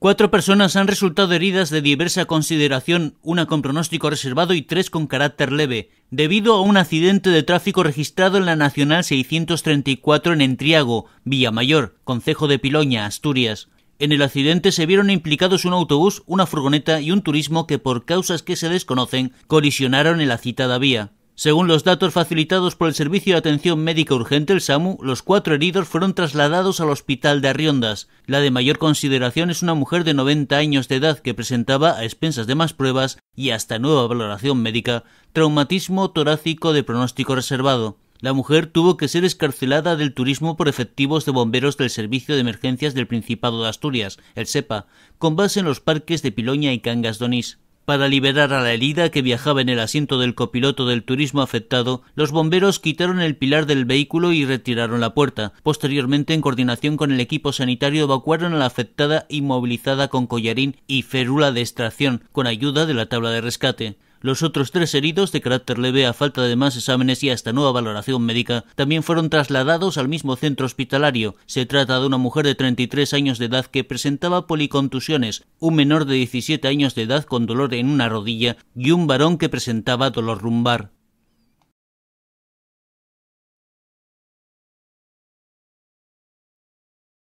Cuatro personas han resultado heridas de diversa consideración, una con pronóstico reservado y tres con carácter leve, debido a un accidente de tráfico registrado en la Nacional 634 en Entriago, Villamayor, Concejo de Piloña, Asturias. En el accidente se vieron implicados un autobús, una furgoneta y un turismo que por causas que se desconocen colisionaron en la citada vía. Según los datos facilitados por el Servicio de Atención Médica Urgente, el SAMU, los cuatro heridos fueron trasladados al hospital de Arriondas. La de mayor consideración es una mujer de 90 años de edad que presentaba, a expensas de más pruebas y hasta nueva valoración médica, traumatismo torácico de pronóstico reservado. La mujer tuvo que ser escarcelada del turismo por efectivos de bomberos del Servicio de Emergencias del Principado de Asturias, el SEPA, con base en los parques de Piloña y Cangas Donís. Para liberar a la herida que viajaba en el asiento del copiloto del turismo afectado, los bomberos quitaron el pilar del vehículo y retiraron la puerta. Posteriormente, en coordinación con el equipo sanitario, evacuaron a la afectada inmovilizada con collarín y férula de extracción, con ayuda de la tabla de rescate. Los otros tres heridos, de carácter leve a falta de más exámenes y hasta nueva valoración médica, también fueron trasladados al mismo centro hospitalario. Se trata de una mujer de 33 años de edad que presentaba policontusiones, un menor de 17 años de edad con dolor en una rodilla y un varón que presentaba dolor lumbar.